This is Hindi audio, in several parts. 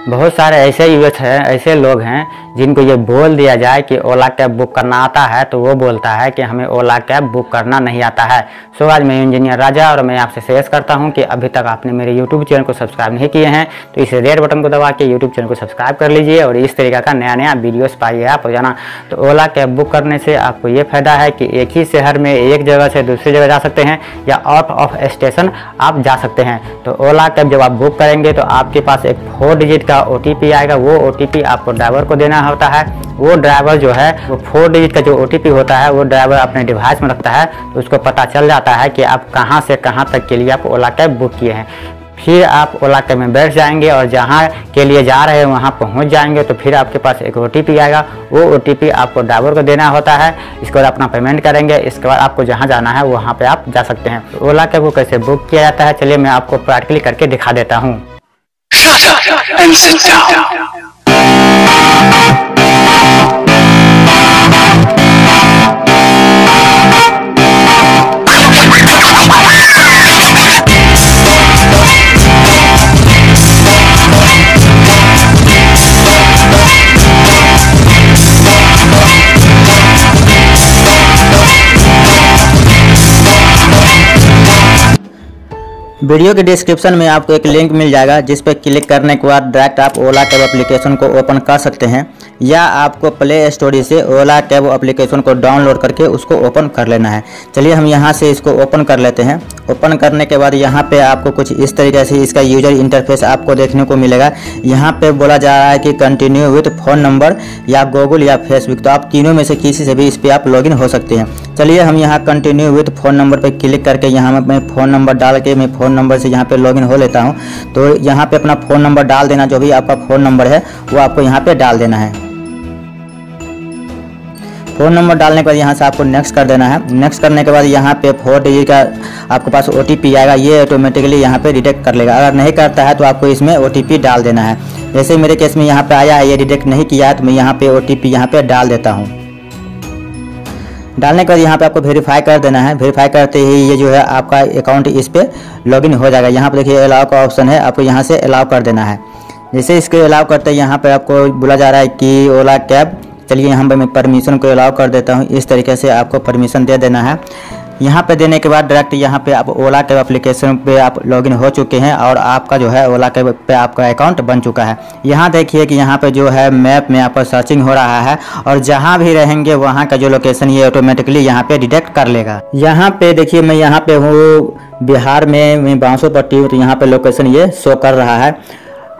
बहुत सारे ऐसे यूथ हैं, ऐसे लोग हैं, जिनको ये बोल दिया जाए कि ओला कैब बुक करना आता है तो वो बोलता है कि हमें ओला कैब बुक करना नहीं आता है। सो आज मैं इंजीनियर राजा और मैं आपसे शेयर करता हूँ कि अभी तक आपने मेरे यूट्यूब चैनल को सब्सक्राइब नहीं किए हैं तो इस रेड बटन को दबा के यूट्यूब चैनल को सब्सक्राइब कर लीजिए और इस तरीके का नया नया वीडियोज़ पाइए आप रोज़ाना तो ओला कैब बुक करने से आपको ये फ़ायदा है कि एक ही शहर में एक जगह से दूसरी जगह जा सकते हैं, या आउट ऑफ़ स्टेशन आप जा सकते हैं। तो ओला कैब जब आप बुक करेंगे तो आपके पास एक फोर डिजिट का ओ आएगा, वो ओटीपी आपको ड्राइवर को देना होता है। वो ड्राइवर जो है, वो फोर डिजिट का जो ओटीपी होता है, वो ड्राइवर अपने डिवाइस में रखता है तो उसको पता चल जाता है कि आप कहाँ से कहाँ तक के लिए आप ओला कैब बुक किए हैं। फिर आप ओला कैब में बैठ जाएँगे और जहाँ के लिए जा रहे हैं, वहाँ पहुँच जाएँगे तो फिर आपके पास एक ओटीपी आएगा। वो ओटीपी आपको ड्राइवर को देना होता है। इसके बाद अपना पेमेंट करेंगे। इसके बाद आपको जहाँ जाना है, वहाँ पे आप जा सकते हैं। ओला कैब को कैसे बुक किया जाता है, चलिए मैं आपको प्रैक्टिकली करके दिखा देता हूँ। And sit down. वीडियो के डिस्क्रिप्शन में आपको एक लिंक मिल जाएगा, जिस पर क्लिक करने के बाद डायरेक्ट आप ओला कैब एप्लीकेशन को ओपन कर सकते हैं, या आपको प्ले स्टोरी से ओला कैब एप्लीकेशन को डाउनलोड करके उसको ओपन कर लेना है। चलिए हम यहाँ से इसको ओपन कर लेते हैं। ओपन करने के बाद यहाँ पे आपको कुछ इस तरीके से इसका यूज़र इंटरफेस आपको देखने को मिलेगा। यहाँ पे बोला जा रहा है कि कंटिन्यू विथ फ़ोन नंबर या गूगल या फेसबुक तो आप तीनों में से किसी से भी इस पर आप लॉगिन हो सकते हैं। चलिए हम यहाँ कंटिन्यू विथ फ़ोन नंबर पर क्लिक करके यहाँ मैं फ़ोन नंबर डाल के मैं फ़ोन नंबर से यहाँ पे लॉगिन हो लेता हूँ। तो यहाँ पे अपना फ़ोन नंबर डाल देना, जो भी आपका फ़ोन नंबर है, वो आपको यहाँ पे डाल देना है। फ़ोन नंबर डालने के बाद यहाँ से आपको नेक्स्ट कर देना है। नेक्स्ट करने के बाद यहाँ पे फोर डिजिट का आपके पास ओटीपी आएगा, ये ऑटोमेटिकली यहाँ पे डिटेक्ट कर लेगा। अगर नहीं करता है तो आपको इसमें ओटीपी डाल देना है। जैसे मेरे केस में यहाँ पे आया है ये डिटेक्ट नहीं किया है तो मैं यहाँ पे ओ टी यहाँ पे डाल देता हूँ। डालने के बाद यहाँ पे आपको वेरीफाई कर देना है। वेरीफाई करते ही ये जो है आपका अकाउंट इस पर लॉगिन हो जाएगा। यहाँ पर देखिए अलाव का ऑप्शन है, आपको यहाँ से अलाव कर देना है। जैसे इसके अलाव करते हैं यहाँ पर आपको बोला जा रहा है कि ओला कैब चलिए यहाँ पर मैं परमिशन को अलाउ कर देता हूँ। इस तरीके से आपको परमिशन दे देना है। यहाँ पे देने के बाद डायरेक्ट यहाँ पे आप ओला कैब एप्लीकेशन पे आप लॉगिन हो चुके हैं और आपका जो है ओला कैब पे आपका अकाउंट बन चुका है। यहाँ देखिए कि यहाँ पे जो है मैप में यहाँ पर सर्चिंग हो रहा है और जहाँ भी रहेंगे वहाँ का जो लोकेशन ये ऑटोमेटिकली यहाँ पे डिटेक्ट कर लेगा। यहाँ पे देखिए मैं यहाँ पे हूँ बिहार में बांसो पट्टी तो यहाँ पे लोकेशन ये शो कर रहा है।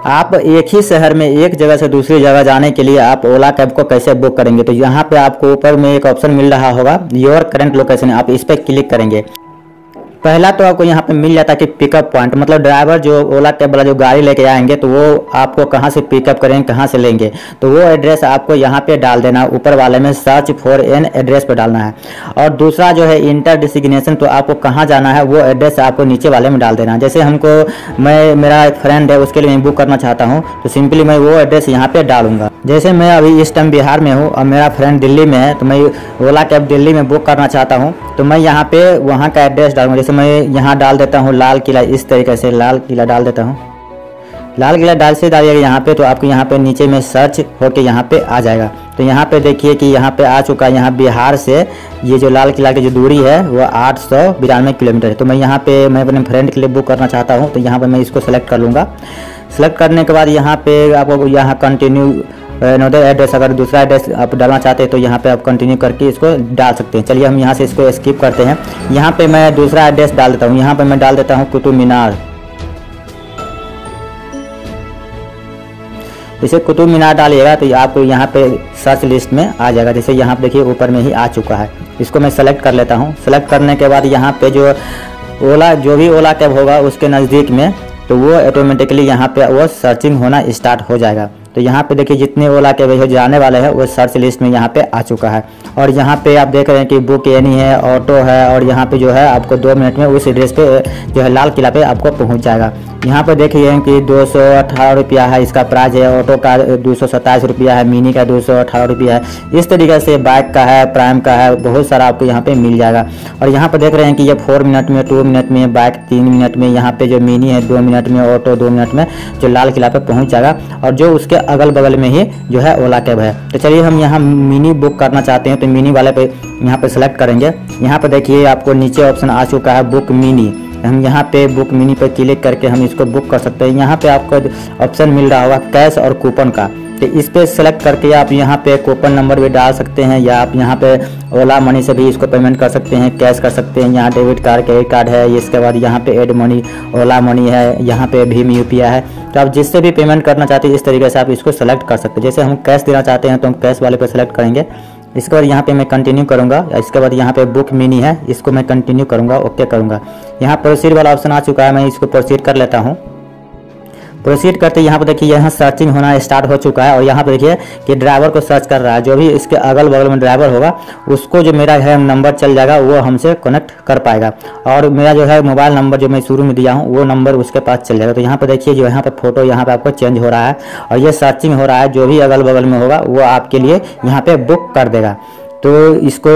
आप एक ही शहर में एक जगह से दूसरी जगह जाने के लिए आप ओला कैब को कैसे बुक करेंगे? तो यहाँ पे आपको ऊपर में एक ऑप्शन मिल रहा होगा योर करंट लोकेशन आप इस पर क्लिक करेंगे। पहला तो आपको यहाँ पे मिल जाता है कि पिकअप पॉइंट मतलब ड्राइवर जो ओला कैब वाला जो गाड़ी लेके आएँगे तो वो आपको कहाँ से पिकअप करेंगे, कहाँ से लेंगे? तो वो एड्रेस आपको यहाँ पे डाल देना, ऊपर वाले में सर्च फॉर एन एड्रेस पे डालना है। और दूसरा जो है इंटर डिसिग्नेशन तो आपको कहाँ जाना है, वो एड्रेस आपको नीचे वाले में डाल देना। है जैसे हमको, मैं, मेरा एक फ्रेंड है, उसके लिए मैं बुक करना चाहता हूँ तो सिंपली मैं वो एड्रेस यहाँ पर डालूँगा। जैसे मैं अभी इस टाइम बिहार में हूँ, और मेरा फ्रेंड दिल्ली में है तो मैं ओला कैब दिल्ली में बुक करना चाहता हूँ तो मैं यहाँ पे वहाँ का एड्रेस डालूँगा। जैसे मैं यहाँ डाल देता हूँ लाल किला, इस तरीके से लाल किला डाल देता हूँ। लाल किला डाल से डालिएगा यहाँ पे तो आपको यहाँ पे नीचे में सर्च होके यहाँ पे आ जाएगा। तो यहाँ पे देखिए कि यहाँ पे आ चुका है, यहाँ बिहार से ये जो लाल किला की जो दूरी है, वो आठ सौ बिरानवे किलोमीटर है। तो मैं यहाँ पे, मैं अपने फ्रेंड के लिए बुक करना चाहता हूँ तो यहाँ पर मैं इसको सेलेक्ट कर लूँगा। सेलेक्ट करने के बाद यहाँ पे आपको यहाँ कंटिन्यू नोडल एड्रेस अगर दूसरा एड्रेस आप डालना चाहते हैं तो यहाँ पे आप कंटिन्यू करके इसको डाल सकते हैं। चलिए हम यहाँ से इसको स्किप करते हैं। यहाँ पे मैं दूसरा एड्रेस डाल देता हूँ। यहाँ पे मैं डाल देता हूँ कुतुब मीनार। जैसे कुतुब मीनार डालिएगा तो आपको यहाँ पे सर्च लिस्ट में आ जाएगा। जैसे यहाँ पे देखिए, ऊपर में ही आ चुका है। इसको मैं सेलेक्ट कर लेता हूँ। सेलेक्ट करने के बाद यहाँ पे जो ओला, जो भी ओला कैब होगा, उसके नज़दीक में तो वो ऑटोमेटिकली यहाँ पे वो सर्चिंग होना स्टार्ट हो जाएगा। तो यहाँ पे देखिए जितने ओला के जो जाने वाले हैं, वो सर्च लिस्ट में यहाँ पे आ चुका है। और यहाँ पे आप देख रहे हैं कि बुक एनी है ऑटो है, और यहाँ पे जो है आपको दो मिनट में उस एड्रेस पे जो है लाल किला पे आपको पहुँच जाएगा। यहाँ पर देखिए कि दो सौ अठारह रुपया है इसका प्राइस है ऑटो का दो सौ सत्ताईस रुपया है मिनी का दो सौ अठारह रुपया है। इस तरीके से बाइक का है प्राइम का है, बहुत सारा आपको यहाँ पे मिल जाएगा। और यहाँ पर देख रहे हैं कि ये फोर मिनट में टू मिनट में बाइक तीन मिनट में, यहाँ पे जो मिनी है, दो मिनट में ऑटो दो मिनट में जो लाल किला पे पहुँच जाएगा। और जो उसके अगल बगल में ही जो है ओला कैब है। तो चलिए हम यहाँ मिनी बुक करना चाहते हैं तो मिनी वाले पे यहाँ पे सेलेक्ट करेंगे। यहाँ पे देखिए आपको नीचे ऑप्शन आ चुका है बुक मिनी हम यहाँ पे बुक मिनी पे क्लिक करके हम इसको बुक कर सकते हैं। यहाँ पे आपको ऑप्शन मिल रहा होगा कैश और कूपन का। तो इस पे सेलेक्ट करके आप यहाँ पे कूपन नंबर भी डाल सकते हैं, या आप यहाँ पे ओला मनी से भी इसको पेमेंट कर सकते हैं कैश कर सकते हैं। यहाँ डेबिट कार्ड क्रेडिट कार्ड है, इसके बाद यहाँ पे एड मनी ओला मनी है, यहाँ पे भीम यूपीआई है। तो आप जिससे भी पेमेंट करना चाहते हैं, इस तरीके से आप इसको सेलेक्ट कर सकते हैं। जैसे हम कैश देना चाहते हैं तो हम कैश वाले पर सेलेक्ट करेंगे। इसके बाद यहाँ पे मैं कंटिन्यू करूँगा। इसके बाद यहाँ पे बुक मिनी है, इसको मैं कंटिन्यू करूँगा ओके करूँगा। यहाँ प्रोसीड वाला ऑप्शन आ चुका है, मैं इसको प्रोसीड कर लेता हूँ। प्रोसीड करते यहाँ पर देखिए, यहाँ सर्चिंग होना स्टार्ट हो चुका है और यहाँ पर देखिए कि ड्राइवर को सर्च कर रहा है। जो भी इसके अगल बगल में ड्राइवर होगा, उसको जो मेरा है नंबर चल जाएगा, वो हमसे कनेक्ट कर पाएगा। और मेरा जो है मोबाइल नंबर जो मैं शुरू में दिया हूँ, वो नंबर उसके पास चल जाएगा। तो यहाँ पर देखिए, जो यहाँ पर फ़ोटो यहाँ पर आपको चेंज हो रहा है और ये सर्चिंग हो रहा है, जो भी अगल बगल में होगा, वो आपके लिए यहाँ पर बुक कर देगा। तो इसको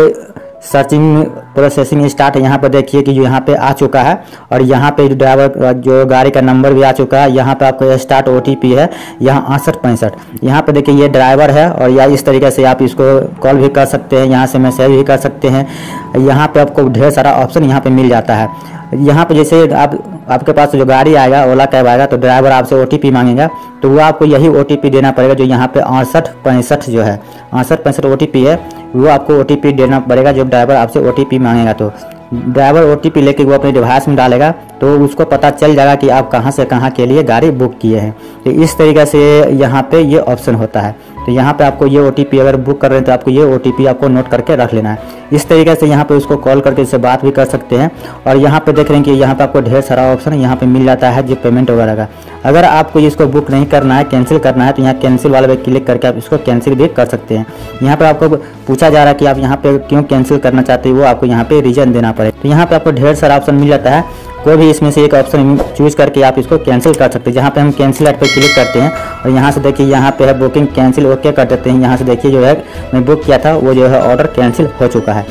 सर्चिंग प्रोसेसिंग स्टार्ट यहाँ पर देखिए कि यहाँ पे आ चुका है और यहाँ पे ड्राइवर जो गाड़ी का नंबर भी आ चुका है। यहाँ पे आपको स्टार्ट ओटीपी है। यहाँ अड़सठ पैंसठ। यहाँ पे देखिए ये ड्राइवर है और या इस तरीके से आप इसको कॉल भी कर सकते हैं। यहाँ से मैसेज भी कर सकते हैं। यहाँ पे आपको ढेर सारा ऑप्शन यहाँ पे मिल जाता है। यहाँ पे जैसे आप, आपके पास जो गाड़ी आएगा, ओला कैब आएगा तो ड्राइवर आपसे ओटीपी मांगेगा। तो वो आपको यही ओटीपी देना पड़ेगा जो यहाँ पे अड़सठ पैंसठ जो है। अड़सठ पैंसठ ओ है। वो आपको ओटीपी देना पड़ेगा जब ड्राइवर आपसे ओटीपी मांगेगा तो। ड्राइवर ओ टी लेके वो अपने डिवाइस में डालेगा तो उसको पता चल जाएगा कि आप कहाँ से कहाँ के लिए गाड़ी बुक किए हैं। तो इस तरीके से यहाँ पे ये ऑप्शन होता है। तो यहाँ पे आपको ये ओटीपी अगर बुक कर रहे हैं तो आपको ये ओटीपी आपको नोट करके रख लेना है। इस तरीके से यहाँ पे उसको कॉल करके इससे बात भी कर सकते हैं। और यहाँ पे देख रहे हैं कि यहाँ पे आपको ढेर सारा ऑप्शन यहाँ पे मिल जाता है जो पेमेंट वगैरह का। अगर आपको इसको बुक नहीं करना है कैंसिल करना है तो यहाँ कैंसिल वाले पे क्लिक करके आप इसको कैंसिल भी कर सकते हैं। यहाँ पर आपको पूछा जा रहा है कि आप यहाँ पे क्यों कैंसिल करना चाहते हैं आपको यहाँ पे रीजन देना पड़े तो यहाँ पे आपको ढेर सारा ऑप्शन मिल जाता है। कोई भी इसमें से एक ऑप्शन चूज़ करके आप इसको कैंसिल कर सकते हैं। जहाँ पे हम कैंसिल ऐप पर क्लिक करते हैं और यहाँ से देखिए यहाँ पे है बुकिंग कैंसिल ओके कर देते हैं। यहाँ से देखिए जो है मैं बुक किया था, वो जो है ऑर्डर कैंसिल हो चुका है।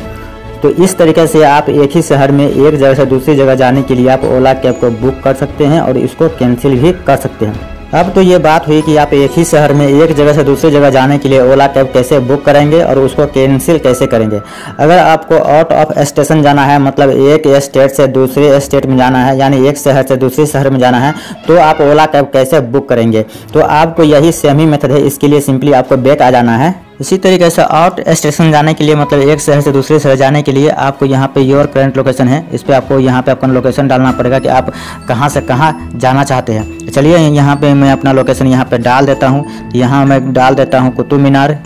तो इस तरीके से आप एक ही शहर में एक जगह से दूसरी जगह जाने के लिए आप ओला कैब को बुक कर सकते हैं और इसको कैंसिल भी कर सकते हैं। अब तो ये बात हुई कि आप एक ही शहर में एक जगह से दूसरी जगह जाने के लिए ओला कैब कैसे बुक करेंगे और उसको कैंसिल कैसे करेंगे? अगर आपको आउट ऑफ़ स्टेशन जाना है मतलब एक स्टेट से दूसरे स्टेट में जाना है, यानी एक शहर से दूसरे शहर में जाना है तो आप ओला कैब कैसे बुक करेंगे? तो आपको यही सेम ही मेथड है, इसके लिए सिंपली आपको बैक आ जाना है। इसी तरीके से आउट स्टेशन जाने के लिए मतलब एक शहर से दूसरे शहर जाने के लिए आपको यहाँ पे योर करंट लोकेशन है। इस पर आपको यहाँ पे अपना लोकेशन डालना पड़ेगा कि आप कहाँ से कहाँ जाना चाहते हैं। चलिए यहाँ पे मैं अपना लोकेशन यहाँ पे डाल देता हूँ। यहाँ मैं डाल देता हूँ कुतुब मीनार।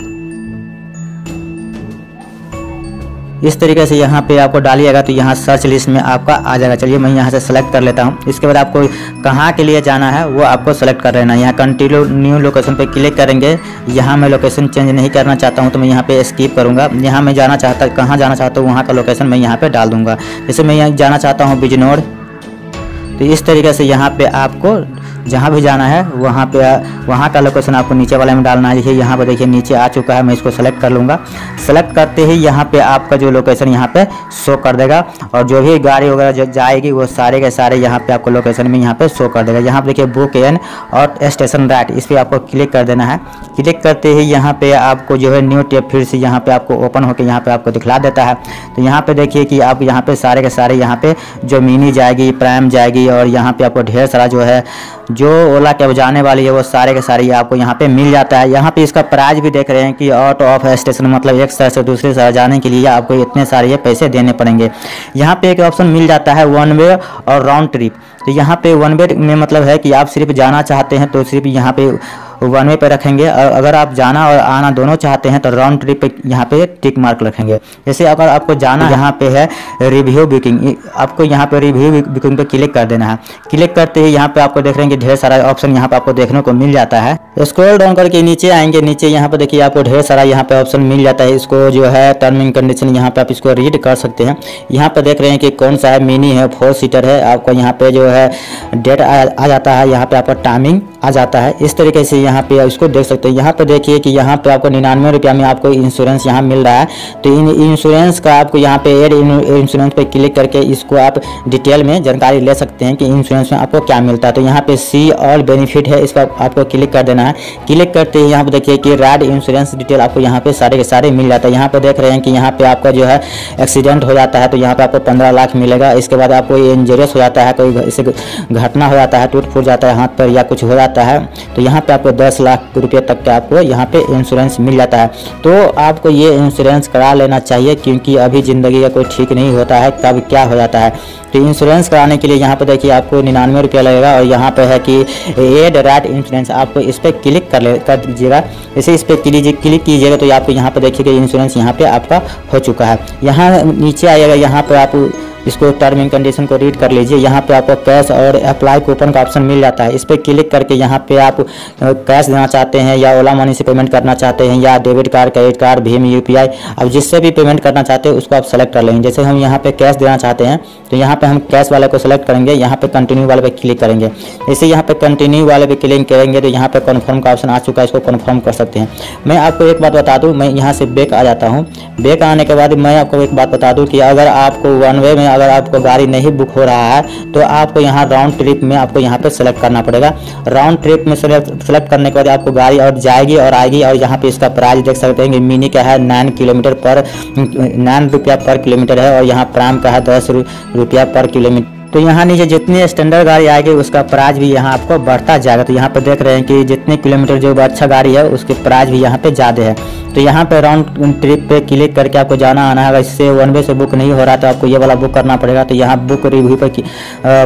इस तरीके से यहाँ पे आपको डालिएगा तो यहाँ सर्च लिस्ट में आपका आ जाएगा। चलिए मैं यहाँ से सेलेक्ट कर लेता हूँ। इसके बाद आपको कहाँ के लिए जाना है वो आपको सेलेक्ट कर लेना है। यहाँ कंटिन्यू न्यू लोकेशन पे क्लिक करेंगे। यहाँ मैं लोकेशन चेंज नहीं करना चाहता हूँ तो मैं यहाँ पे स्कीप करूँगा। यहाँ मैं जाना चाहता, कहाँ जाना चाहता हूँ वहाँ का लोकेशन मैं यहाँ पर डाल दूँगा। जैसे मैं यहाँ जाना चाहता हूँ बिजनौर तो इस तरीके से यहाँ पर आपको जहाँ भी जाना है वहाँ पे वहाँ का लोकेशन आपको नीचे वाले में डालना है देखिए यहाँ पे देखिए नीचे आ चुका है मैं इसको सेलेक्ट कर लूँगा सेलेक्ट करते ही यहाँ पे आपका जो लोकेशन यहाँ पे शो कर देगा और जो भी गाड़ी वगैरह जो जाएगी वो सारे के सारे यहाँ पे आपको लोकेशन में यहाँ पे शो कर देगा यहाँ पे देखिए बुक एन और स्टेशन राइट इस पर आपको क्लिक कर देना है क्लिक करते ही यहाँ पे आपको जो है न्यू टेप फिर से यहाँ पे आपको ओपन होकर यहाँ पे आपको दिखला देता है तो यहाँ पे देखिए कि आप यहाँ पे सारे के सारे यहाँ पे जो मिनी जाएगी प्राइम जाएगी और यहाँ पे आपको ढेर सारा जो है जो ओला कैब जाने वाली है, वो सारे के सारे आपको यहाँ पे मिल जाता है। यहाँ पे इसका प्राइस भी देख रहे हैं कि आउट ऑफ़ स्टेशन मतलब एक शहर से दूसरे शहर जाने के लिए आपको इतने सारे पैसे देने पड़ेंगे। यहाँ पे एक ऑप्शन मिल जाता है वन वे और राउंड ट्रिप तो यहाँ पे वन वे में मतलब है कि आप सिर्फ़ जाना चाहते हैं तो सिर्फ़ यहाँ पे वन वे पे रखेंगे और अगर आप जाना और आना दोनों चाहते हैं तो राउंड ट्रिप पे यहाँ पे टिक मार्क रखेंगे जैसे अगर आपको जाना यहाँ पे है रिव्यू बुकिंग आपको यहाँ पे रिव्यू बुकिंग पे क्लिक कर देना है क्लिक करते ही यहाँ पे आपको देख रहे हैं कि ढेर सारा ऑप्शन यहाँ पे आपको देखने को मिल जाता है स्क्रॉल डाउन करके नीचे आएँगे नीचे यहाँ पे देखिए आपको ढेर सारा यहाँ पे ऑप्शन मिल जाता है इसको जो है टर्म एंड कंडीशन यहाँ पे आप इसको रीड कर सकते हैं यहाँ पे देख रहे हैं कि कौन सा है मिनी है फोर सीटर है आपको यहाँ पे जो है डेट आ, आ जाता है यहाँ पे आपका टाइमिंग आ जाता है इस तरीके से यहाँ पे इसको देख सकते हैं यहाँ पे देखिए कि यहाँ पे आपको निन्यानवे रुपया में आपको इंश्योरेंस यहाँ मिल रहा है तो इन इंश्योरेंस का आपको यहाँ पे एड इंश्योरेंस पे क्लिक करके इसको आप डिटेल में जानकारी ले सकते हैं कि इंश्योरेंस में आपको क्या मिलता है तो यहाँ पे सी ऑल बेनिफिट है इसका आपको क्लिक कर देना है क्लिक करते ही यहाँ पे देखिए कि राइड इंश्योरेंस डिटेल आपको यहाँ पे सारे के सारे मिल जाता है यहाँ पे देख रहे हैं कि यहाँ पे आपका जो है एक्सीडेंट हो जाता है तो यहाँ पे आपको पंद्रह लाख मिलेगा इसके बाद आपको इंजरियस हो जाता है कोई घटना हो जाता है टूट फूट जाता है हाथ पर या कुछ हो जाता है तो यहाँ पे आपको दस लाख रुपये तक का आपको यहाँ पे इंश्योरेंस मिल जाता है। तो आपको ये इंश्योरेंस करा लेना चाहिए, क्योंकि अभी ज़िंदगी का कोई ठीक नहीं होता है कब क्या हो जाता है? तो इंश्योरेंस कराने के लिए यहाँ पे देखिए आपको निन्यानवे रुपया लगेगा, और यहाँ पे है कि एड राइट इंश्योरेंस आपको इस पर क्लिक कर ले, कर दीजिएगा। जैसे इस पर क्लिक कीजिएगा तो आपको यहाँ पे देखिएगा इंश्योरेंस यहाँ पे आपका हो चुका है। यहाँ नीचे आइएगा, यहाँ पे आप इसको टर्म एंड कंडीशन को रीड कर लीजिए। यहाँ पे आपको कैश और अप्लाई कूपन का ऑप्शन मिल जाता है। इस पर क्लिक करके यहाँ पे आप कैश देना चाहते हैं या ओला मनी से पेमेंट करना चाहते हैं या डेबिट कार्ड क्रेडिट कार्ड भीम यूपीआई अब जिससे भी पेमेंट करना चाहते हैं, उसको आप सेलेक्ट कर लेंगे। जैसे हम यहाँ पे कैश देना चाहते हैं तो यहाँ पे हम कैश वाले को सेलेक्ट करेंगे। यहाँ पे कंटिन्यू वाले पे क्लिक करेंगे। जैसे यहाँ पे कंटिन्यू वाले पे क्लिक करेंगे तो यहाँ पे कन्फर्म का ऑप्शन आ चुका है। इसको कन्फर्म कर सकते हैं। मैं आपको एक बात बता दूँ, मैं यहाँ से बैक आ जाता हूँ। बैक आने के बाद मैं आपको एक बात बता दूँ कि अगर आपको वन वे में अगर आपको गाड़ी नहीं बुक हो रहा है तो आपको यहाँ राउंड ट्रिप में आपको यहाँ पे सेलेक्ट करना पड़ेगा। राउंड ट्रिप में सेलेक्ट करने के बाद आपको गाड़ी और जाएगी और आएगी और यहाँ पे इसका प्राइस देख सकते हैं कि मिनी का है नाइन किलोमीटर पर नाइन रुपया पर किलोमीटर है और यहाँ प्राइम का है दस रुपया पर किलोमीटर तो यहाँ नीचे जितनी स्टैंडर्ड गाड़ी आएगी, उसका प्राइस भी यहाँ आपको बढ़ता जाएगा। तो यहाँ पे देख रहे हैं कि जितने किलोमीटर जो अच्छा गाड़ी है, उसके प्राइस भी यहाँ पे ज़्यादा है। तो यहाँ पे राउंड ट्रिप पे क्लिक करके आपको जाना आना है। इससे वन वे से बुक नहीं हो रहा तो आपको ये वाला बुक करना पड़ेगा। तो यहाँ बुक रिव्यू पे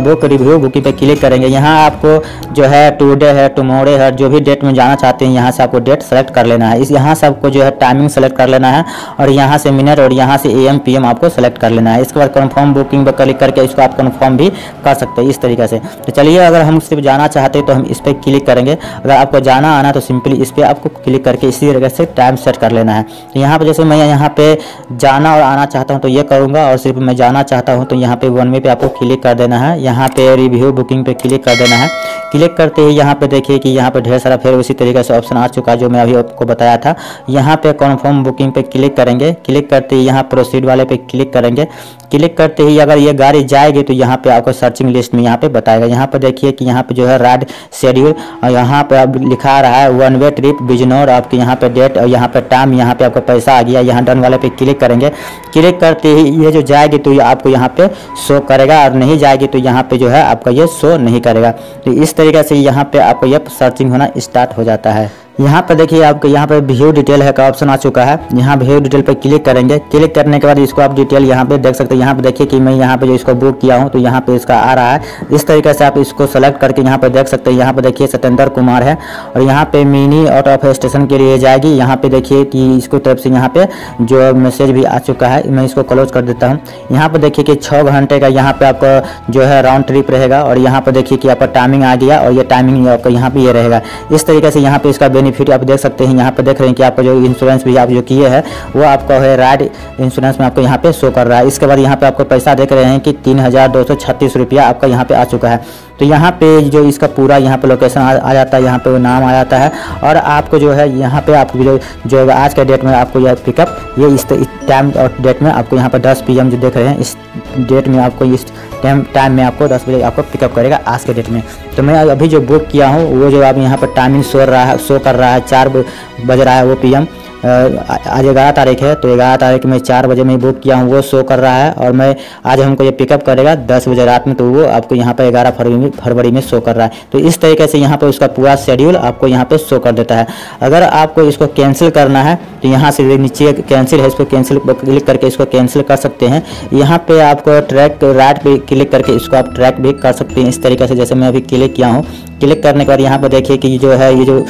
बुक रिव्यू बुकिंग पे क्लिक करेंगे। यहाँ आपको जो है टूडे है टुमोरे है, जो भी डेट में जाना चाहते हैं, यहाँ से आपको डेट सेलेक्ट कर लेना है। इस, यहाँ से आपको जो है टाइमिंग सेलेक्ट कर लेना है और यहाँ से मिनट और यहाँ से ए एम आपको सेलेक्ट कर लेना है। इसके बाद कन्फर्म बुकिंग पर क्लिक करके इसको आप कन्फर्म भी कर सकते हैं इस तरीके से। तो चलिए, अगर हम सिर्फ़ जाना चाहते हैं तो हम इस पर क्लिक करेंगे। अगर आपको जाना आना तो सिंपली इस पर आपको क्लिक करके इसी तरीके से टाइम सेट कर लेना है। तो यहाँ पर जैसे मैं यहाँ पे जाना और आना चाहता हूँ तो ये करूँगा और सिर्फ़ मैं जाना चाहता हूँ तो यहाँ पे वन वे पे आपको क्लिक कर देना है। यहाँ पे रिव्यू बुकिंग पे क्लिक कर देना है। क्लिक करते ही यहाँ पे देखिए कि यहाँ पे ढेर सारा फिर उसी तरीके से ऑप्शन आ चुका है जो मैं अभी आपको बताया था यहाँ पे कन्फर्म बुकिंग पे क्लिक करेंगे क्लिक करते ही यहाँ प्रोसीड वाले पे क्लिक करेंगे क्लिक करते ही अगर ये गाड़ी जाएगी तो यहाँ पे आपको सर्चिंग लिस्ट में यहाँ पे बताएगा यहाँ पे देखिए कि यहाँ पे जो है राइड शेड्यूल और यहाँ पे अब लिखा रहा है वन वे ट्रिप बिजनौर आपके यहाँ पे डेट और यहाँ पे टाइम यहाँ पे आपको पैसा आ गया यहाँ डन वाले पे क्लिक करेंगे क्लिक करते ही ये जो जाएगी तो ये आपको यहाँ पे शो करेगा और नहीं जाएगी तो यहाँ पे जो है आपका ये शो नहीं करेगा तो इस तरीके से यहाँ पे आपको ये सर्चिंग होना स्टार्ट हो जाता है। यहाँ पर देखिए आपको यहाँ पर व्यू डिटेल है का ऑप्शन आ चुका है यहाँ व्यू डिटेल पर क्लिक करेंगे क्लिक करने के बाद इसको आप डिटेल यहाँ पे देख सकते हैं यहाँ पे देखिए कि मैं यहाँ पे जो इसको बुक किया हूँ तो यहाँ पे इसका आ रहा है इस तरीके से आप इसको सेलेक्ट करके यहाँ पे देख सकते हैं यहाँ पे देखिए सत्येंद्र कुमार है और यहाँ पे मिनी आउट ऑफ़ स्टेशन के लिए जाएगी यहाँ पे देखिए कि इसको तरफ़ से यहाँ पे जो मैसेज भी आ चुका है मैं इसको क्लोज कर देता हूँ यहाँ पे देखिए कि छः घंटे का यहाँ पे आपका जो है राउंड ट्रिप रहेगा और यहाँ पे देखिए कि आपका टाइमिंग आ गया और ये टाइमिंग आपका यहाँ पे ये रहेगा इस तरीके से यहाँ पे इसका बेनिफिट आप देख सकते हैं यहाँ पे देख रहे हैं कि आपका जो इंश्योरेंस भी आप जो किए हैं वो आपका है राइड इंश्योरेंस में आपको यहाँ पे शो कर रहा है। इसके बाद यहाँ पे आपको पैसा देख रहे हैं कि तीन हज़ार दो सौ छत्तीस रुपया आपका यहाँ पे आ चुका है। तो यहाँ पे जो इसका पूरा यहाँ पे लोकेशन आ, आ जाता है यहाँ पे वो नाम आ जाता है। और आपको जो है यहाँ पे आपको जो जो आज के डेट में आपको यह पिकअप ये इस टाइम और डेट में आपको यहाँ पे दस पी जो देख रहे हैं इस डेट में आपको इस टाइम टाइम में आपको दस बजे आपको पिकअप करेगा आज के डेट में। तो मैं अभी जो बुक किया हूँ, वो जो आप यहाँ पर टाइमिंग शो रहा है शो कर रहा है, चार बज रहा है वो पीएम आज ग्यारह तारीख है तो ग्यारह तारीख में चार बजे में बुक किया हूँ, वो शो कर रहा है और मैं आज हमको ये पिकअप करेगा दस बजे रात में तो वो आपको यहाँ पर ग्यारह फरवरी में फरवरी में शो कर रहा है। तो इस तरीके से यहाँ पर उसका पूरा शेड्यूल आपको यहाँ पर शो कर देता है। अगर आपको इसको कैंसिल करना है तो यहाँ से नीचे कैंसिल है, इसको कैंसिल क्लिक करके इसको कैंसिल कर सकते हैं। यहाँ पर आपको ट्रैक राइट पर क्लिक करके इसको आप ट्रैक भी कर सकते हैं। इस तरीके से जैसे मैं अभी क्लिक किया हूँ क्लिक करने के बाद यहाँ पर देखिए कि जो है, ये जो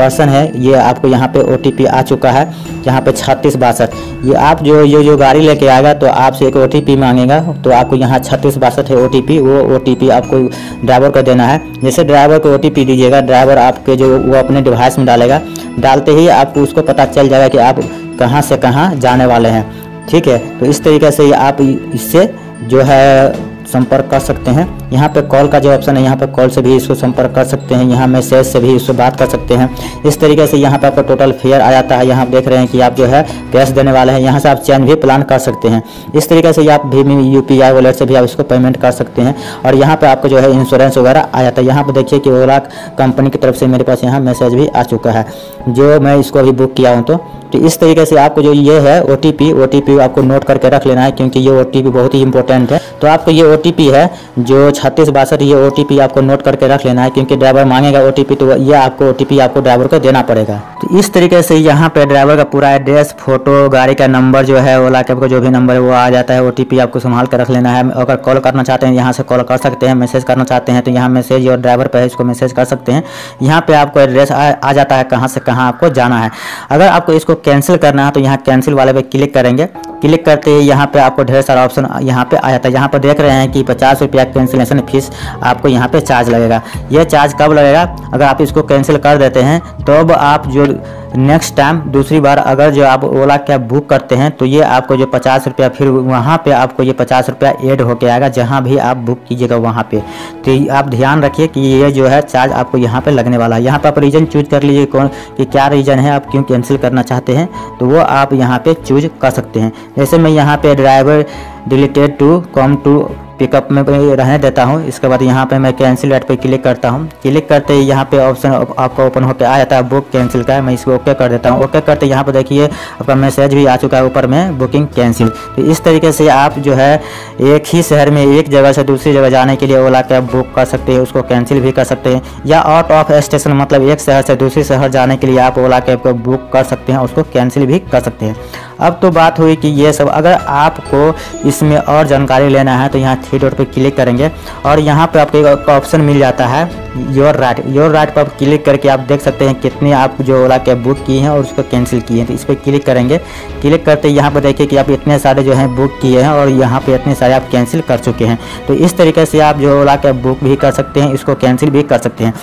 पर्सन है, ये आपको यहाँ पे ओटीपी आ चुका है, यहाँ पे छत्तीस बासठ। ये आप जो, ये, जो गाड़ी लेके आएगा तो आपसे एक ओटीपी मांगेगा तो आपको यहाँ छत्तीस बासठ है ओटीपी वो ओटीपी आपको ड्राइवर को देना है। जैसे ड्राइवर को ओटीपी दीजिएगा ड्राइवर आपके जो, वो अपने डिवाइस में डालेगा, डालते ही आपको उसको पता चल जाएगा कि आप कहाँ से कहाँ जाने वाले हैं। ठीक है तो इस तरीके से आप इससे जो है संपर्क कर सकते हैं। यहाँ पे कॉल का जो ऑप्शन है, यहाँ पे कॉल से भी इसको संपर्क कर सकते हैं। यहाँ मैसेज से भी इसको बात कर सकते हैं। इस तरीके से यहाँ पे आपका टोटल फेयर आ जाता है। यहाँ देख रहे हैं कि आप जो है कैश देने वाले हैं। यहाँ से आप चेंज भी प्लान कर सकते हैं। इस तरीके से आप भी यू पी आई वॉलेट से भी आप इसको पेमेंट कर सकते हैं। और यहाँ पर आपको जो है इंश्योरेंस वगैरह आ जाता है। यहाँ पर देखिए कि ओला कंपनी की तरफ़ से मेरे पास यहाँ मैसेज भी आ चुका है। जो मैं इसको अभी बुक किया हूँ तो तो इस तरीके से आपको जो ये है ओ टी आपको नोट करके रख लेना है, क्योंकि ये ओ टी पी बहुत ही इंपॉर्टेंट है। तो आपको ये ओ टी पी है, जो छत्तीस बासठ, ये ओ टी पी आपको नोट करके रख लेना है, क्योंकि ड्राइवर मांगेगा ओ टी पी तो ये आपको ओ टी पी आपको ड्राइवर को देना पड़ेगा। तो इस तरीके से यहाँ पे ड्राइवर का पूरा एड्रेस फ़ोटो गाड़ी का नंबर जो है, ओला कैब का जो भी नंबर है, वो आ जाता है ओ टी पी आपको संभाल कर रख लेना है। अगर कॉल करना चाहते हैं, यहाँ से कॉल कर सकते हैं मैसेज करना चाहते हैं तो यहाँ मैसेज और ड्राइवर पर इसको मैसेज कर सकते हैं। यहाँ पे आपको एड्रेस आ जाता है, कहाँ से कहाँ आपको जाना है। अगर आपको इसको कैंसिल करना है तो यहाँ कैंसिल वाले पे क्लिक करेंगे। क्लिक करते ही यहाँ पे आपको ढेर सारा ऑप्शन यहाँ पे आ जाता है यहाँ पर देख रहे हैं कि पचास रुपया कैंसिलेशन फ़ीस आपको यहाँ पे चार्ज लगेगा। यह चार्ज कब लगेगा? अगर आप इसको कैंसिल कर देते हैं, तब तो आप जो नेक्स्ट टाइम दूसरी बार अगर जो आप ओला कैब बुक करते हैं तो ये आपको जो पचास रुपया, फिर वहाँ पे आपको ये पचास रुपया ऐड होके आएगा, जहाँ भी आप बुक कीजिएगा वहाँ पे। तो आप ध्यान रखिए कि ये जो है चार्ज आपको यहाँ पे लगने वाला है। यहाँ पे आप रीज़न चूज़ कर लीजिए कौन, कि क्या रीज़न है, आप क्यों कैंसिल करना चाहते हैं तो वो आप यहाँ पे चूज़ कर सकते हैं। जैसे मैं यहाँ पे driver deleted to come to pickup में रहने देता हूँ। इसके बाद यहाँ पे मैं कैंसिल एड पे क्लिक करता हूँ। क्लिक करते ही यहाँ पे ऑप्शन आपका ओपन होकर आ जाता है। बुक कैंसिल का मैं इसको ओके कर देता हूँ। ओके करते यहाँ पे देखिए आपका मैसेज भी आ चुका है। ऊपर में बुकिंग कैंसिल तो इस तरीके से आप जो है एक ही शहर में एक जगह से दूसरी जगह जाने के लिए ओला कैब बुक कर सकते हैं, उसको कैंसिल भी कर सकते हैं। या आउट ऑफ़ स्टेशन मतलब एक शहर से दूसरे शहर जाने के लिए आप ओला कैब को बुक कर सकते हैं, उसको कैंसिल भी कर सकते हैं। अब तो बात हुई कि ये सब अगर आपको इसमें और जानकारी लेना है तो यहाँ थ्री डॉट पर क्लिक करेंगे। और यहाँ पर आपको एक ऑप्शन मिल जाता है योर राइट योर राइट पर आप क्लिक करके आप देख सकते हैं कितने आप जो ओला कैब बुक किए हैं और उसको कैंसिल किए हैं। तो इस पर क्लिक करेंगे। क्लिक करते यहाँ पर देखिए कि आप इतने सारे जो हैं बुक किए हैं और यहाँ पे इतने सारे आप कैंसिल कर चुके हैं। तो इस तरीके से आप जो ओला कैब बुक भी कर सकते हैं, इसको कैंसिल भी कर सकते हैं।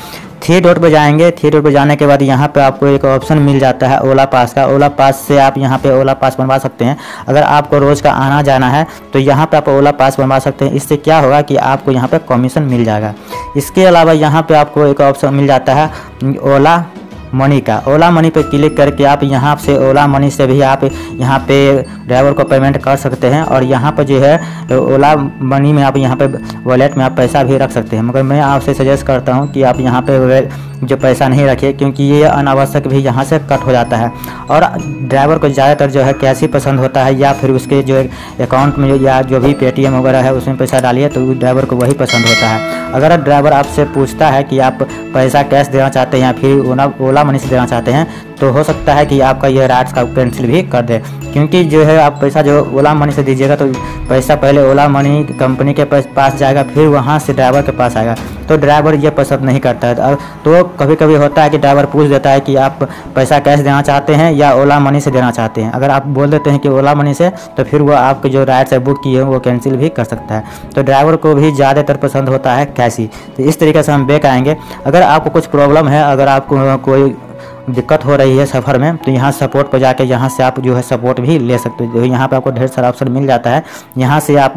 थ्री डॉट पे जाएँगे। थ्री डॉट पे जाने के बाद यहाँ पे आपको एक ऑप्शन मिल जाता है ओला पास का। ओला पास से आप यहाँ पे ओला पास बनवा सकते हैं। अगर आपको रोज़ का आना जाना है तो यहाँ पे आप ओला पास बनवा सकते हैं। इससे क्या होगा कि आपको यहाँ पे कमीशन मिल जाएगा। इसके अलावा यहाँ पे आपको एक ऑप्शन मिल जाता है, ओला मनी का। ओला मनी पे क्लिक करके आप यहाँ से ओला मनी से भी आप यहाँ पे ड्राइवर को पेमेंट कर सकते हैं और यहाँ पर जो है, ओला मनी में आप यहाँ पे वॉलेट में आप पैसा भी रख सकते हैं। मगर मैं आपसे सजेस्ट करता हूँ कि आप यहाँ पे जो पैसा नहीं रखिए, क्योंकि ये अनावश्यक भी यहाँ से कट हो जाता है। और ड्राइवर को ज़्यादातर जो है कैश ही पसंद होता है, या फिर उसके जो अकाउंट में या जो भी पेटीएम वगैरह है, उसमें पैसा डालिए तो ड्राइवर को वही पसंद होता है। अगर ड्राइवर आपसे पूछता है कि आप पैसा कैश देना चाहते हैं या फिर ओला ओला मनी से देना चाहते हैं तो हो सकता है कि आपका यह राइट्स का कैंसिल भी कर दे। क्योंकि जो है, आप पैसा जो ओला मनी से दीजिएगा तो पैसा पहले ओला मनी कंपनी के पास जाएगा, फिर वहाँ से ड्राइवर के पास आएगा। तो ड्राइवर ये पसंद नहीं करता है। तो कभी कभी होता है कि ड्राइवर पूछ देता है कि आप पैसा कैश देना चाहते हैं या ओला मनी से देना चाहते हैं। अगर आप बोल देते हैं कि ओला मनी से तो फिर वो आपके जो राइड्स है बुक किए हैं, वो कैंसिल भी कर सकता है। तो ड्राइवर को भी ज़्यादातर पसंद होता है कैश ही तो इस तरीके से हम बैक आएँगे। अगर आपको कुछ प्रॉब्लम है, अगर आपको कोई दिक्कत हो रही है सफ़र में तो यहाँ सपोर्ट पर जाके यहाँ से आप जो है सपोर्ट भी ले सकते हो। यहाँ पर आपको ढेर सारा ऑप्शन मिल जाता है। यहाँ से आप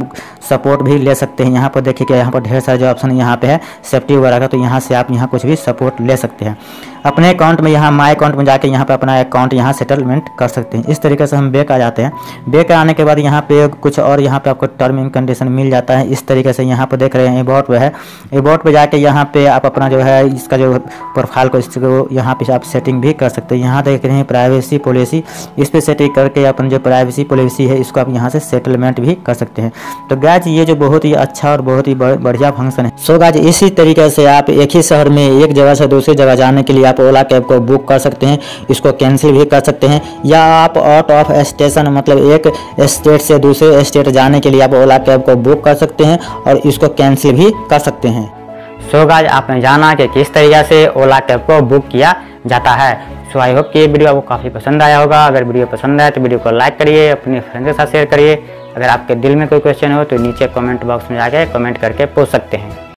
सपोर्ट भी ले सकते हैं। यहाँ पर देखिए कि यहाँ पर ढेर सारा जो ऑप्शन यहाँ पे है सेफ्टी वगैरह का तो यहाँ से आप यहाँ कुछ भी सपोर्ट ले सकते हैं। अपने अकाउंट में यहाँ माई अकाउंट में जाके यहाँ पे अपना अकाउंट यहाँ सेटलमेंट कर सकते हैं। इस तरीके से हम बैक आ जाते हैं। बैक आने के बाद यहाँ पे कुछ और यहाँ पे आपको टर्म एंड कंडीशन मिल जाता है। इस तरीके से यहाँ पे देख रहे हैं एबॉट पे है। एबॉट पे जाके यहाँ पे आप अपना जो है, इसका जो प्रोफ़ाइल को, इसको यहाँ पे आप सेटिंग भी कर सकते हैं। यहाँ देख रहे हैं प्राइवेसी पॉलिसी इस पर सेटिंग करके अपन जो प्राइवेसी पॉलिसी है, इसको आप यहाँ से सेटलमेंट भी कर सकते हैं। तो गाज ये जो बहुत ही अच्छा और बहुत ही बढ़िया फ़ंक्शन है। सो गाज इसी तरीके से आप एक ही शहर में एक जगह से दूसरी जगह जाने के लिए आप ओला कैब को बुक कर सकते हैं, इसको कैंसिल भी कर सकते हैं, या आप आउट ऑफ़ स्टेशन मतलब एक स्टेट से दूसरे स्टेट जाने के लिए आप ओला कैब को बुक कर सकते हैं और इसको कैंसिल भी कर सकते हैं। सो गाज आपने जाना कि किस तरीके से ओला कैब को बुक किया जाता है। सो आई होप कि ये वीडियो आपको काफ़ी पसंद आया होगा। अगर वीडियो पसंद आया तो वीडियो को लाइक करिए, अपने फ्रेंड के साथ शेयर करिए। अगर आपके दिल में कोई क्वेश्चन हो तो नीचे कमेंट बॉक्स में जाके कमेंट करके पूछ सकते हैं।